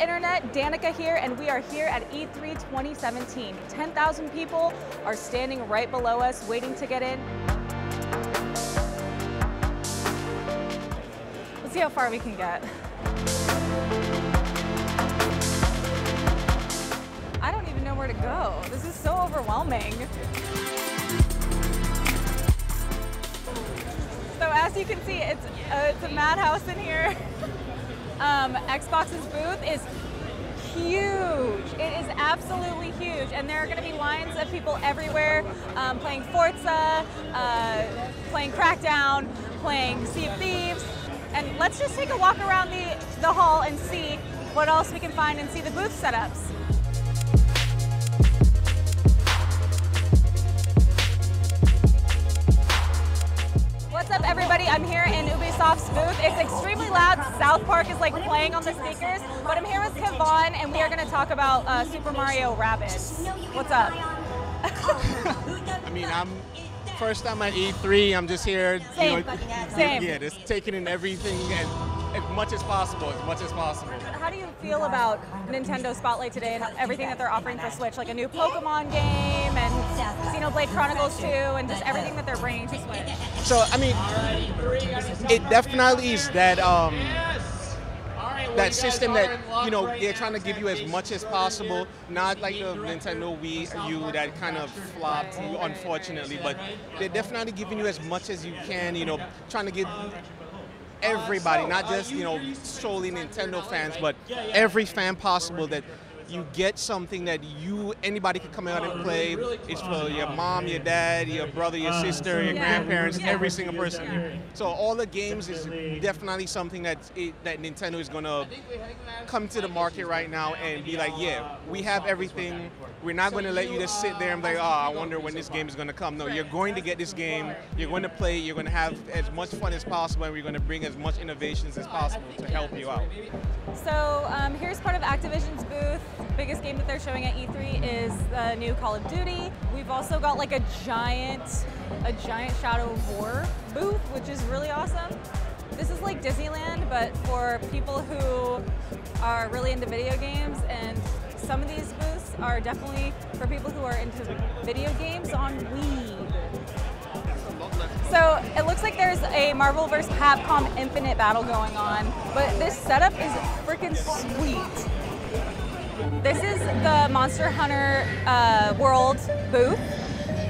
internet? Danika here, and we are here at E3 2017. 10,000 people are standing right below us waiting to get in. Let's see how far we can get. I don't even know where to go. This is so overwhelming. So as you can see, it's, uh, it's a madhouse in here. Um, Xbox's booth is huge. It is absolutely huge. And there are going to be lines of people everywhere um, playing Forza, uh, playing Crackdown, playing Sea of Thieves. And let's just take a walk around the, the hall and see what else we can find and see the booth setups. What's up, everybody? I'm here in Ubisoft's booth. It's extremely loud. South Park is like playing on the speakers, but I'm here with Kevon, and we are going to talk about uh, Super Mario Rabbids. What's up? I mean, I'm first time at E3. I'm just here. Same. You know, Same. Yeah, just taking in everything and as much as possible, as much as possible. How do you feel about Nintendo Spotlight today and everything that they're offering for Switch, like a new Pokemon game and Xenoblade Chronicles 2, and just everything that they're bringing to Switch? So I mean, it definitely is that um, that system that you know they're trying to give you as much as possible. Not like the Nintendo Wii U that kind of flopped, unfortunately, but they're definitely giving you as much as you can. You know, trying to give everybody, not just you know solely Nintendo fans, but every fan possible that you get something that you anybody can come out and play. It's for your mom, your dad, your brother, your sister, your grandparents, every single person. So all the games is definitely something that it, that Nintendo is gonna come to the market right now and be like, yeah, we have everything. We're not going to let you just sit there and be like, oh, I wonder when this game is going to come. No, you're going to get this game. You're going to play. it, You're going to have as much fun as possible, and we're going to bring as much innovations as possible to help you out. So um, here's part of Activision's booth. Biggest game that they're showing at E3 is the new Call of Duty. We've also got like a giant, a giant Shadow of War booth, which is really awesome. This is like Disneyland, but for people who are really into video games, and some of these booths are definitely for people who are into video games on weed. So it looks like there's a Marvel vs. Capcom Infinite battle going on, but this setup is freaking sweet. This is the Monster Hunter uh, World booth,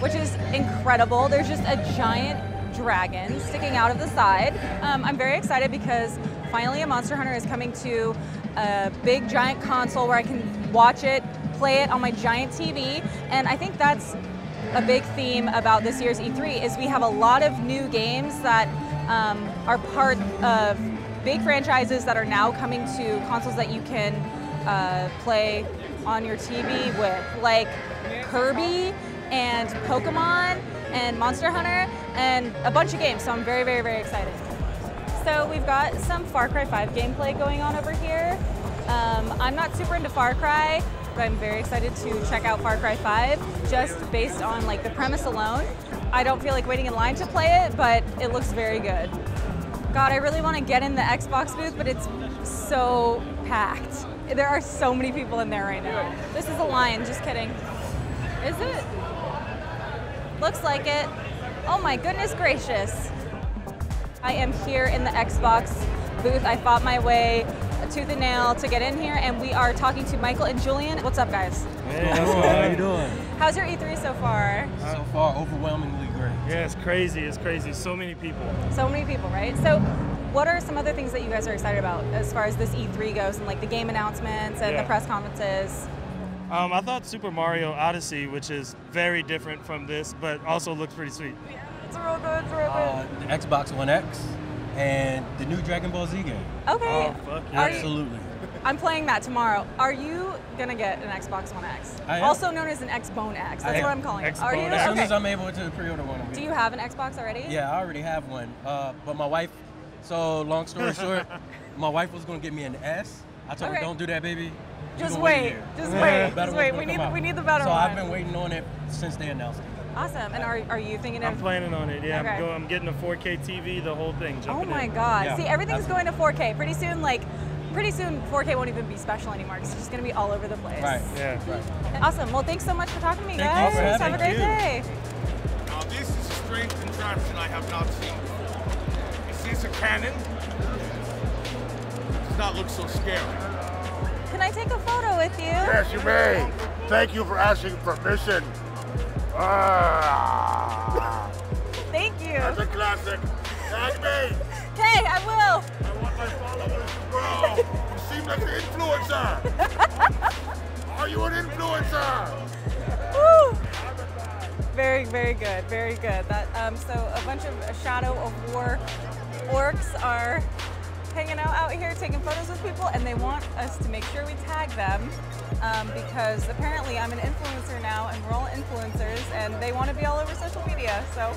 which is incredible. There's just a giant dragon sticking out of the side. Um, I'm very excited because finally a Monster Hunter is coming to a big giant console where I can watch it, play it on my giant TV, and I think that's a big theme about this year's E3 is we have a lot of new games that um, are part of big franchises that are now coming to consoles that you can uh, play on your TV with, like Kirby and Pokemon and Monster Hunter and a bunch of games. So I'm very, very, very excited. So we've got some Far Cry 5 gameplay going on over here. Um, I'm not super into Far Cry, but I'm very excited to check out Far Cry 5 just based on like the premise alone. I don't feel like waiting in line to play it, but it looks very good. God, I really want to get in the Xbox booth, but it's so packed. There are so many people in there right now. This is a lion, just kidding. Is it? Looks like it. Oh my goodness gracious. I am here in the Xbox booth. I fought my way tooth and nail to get in here, and we are talking to Michael and Julian. What's up, guys? Hey, how you doing? How's your E3 so far? So far, overwhelmingly great. Yeah, it's crazy. It's crazy. So many people. So many people, right? So, what are some other things that you guys are excited about as far as this E3 goes, and like the game announcements and Yeah. the press conferences? Um, I thought Super Mario Odyssey, which is very different from this, but also looks pretty sweet. Yeah, It's real good. It's real Uh, the Xbox One X and the new Dragon Ball Z game. Okay. Oh, fuck Are you- Absolutely. I'm playing that tomorrow. Are you gonna get an Xbox One X? I am. Also known as an Xbone X. That's what I'm calling it. Are you? As soon Okay. as I'm able to pre-order one, I'm Do you have an Xbox already? Yeah, I already have one. Uh, but my wife. So long story short, my wife was gonna get me an S. I told Okay. her, don't do that, baby. Just gonna wait. Just The wait. Just wait. gonna We need come the- we out. need the better So one. I've been waiting on it since they announced it. Awesome. And are, are you thinking I'm planning on it. Yeah, Okay. I'm, going, I'm getting a 4K TV, the whole thing. Oh my in. God! Yeah, See, everything's going to 4K. Pretty soon, like pretty soon 4K won't even be special anymore because it's just going to be all over the place. Right. Yeah. Right. Awesome. Well, thanks so much for talking to me, Thank you guys. for Have a great me. day. Now this is a strange contraption I have not seen before. Is a cannon? Does not look so scary. Can I take a photo with you? Yes, you may. Thank you for asking permission. Ah, Thank you. that's a classic. Tag me. Okay, I will. I want Very, good. Very good. That um, so a bunch of Shadow of War orcs are hanging out out here taking photos with people, and they want us to make sure we tag them um, because apparently I'm an influencer now, and we're all influencers, and they want to be all over social media. So